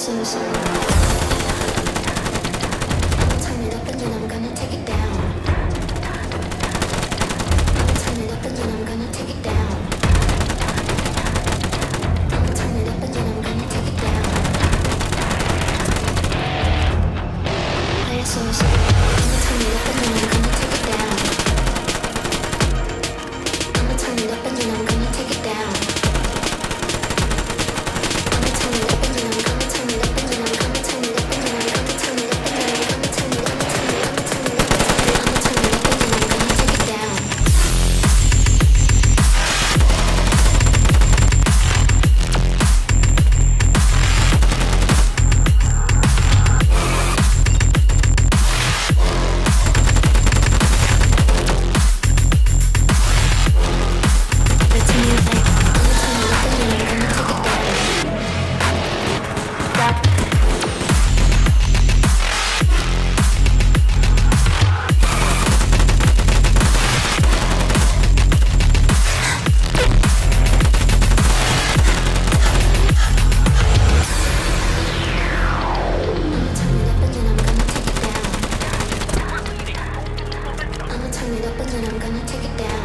身上。Turn it up I'm gonna take it down. Turn it up I'm gonna take it down. Turn it up I'm gonna take it down. it and then I'm gonna take it down.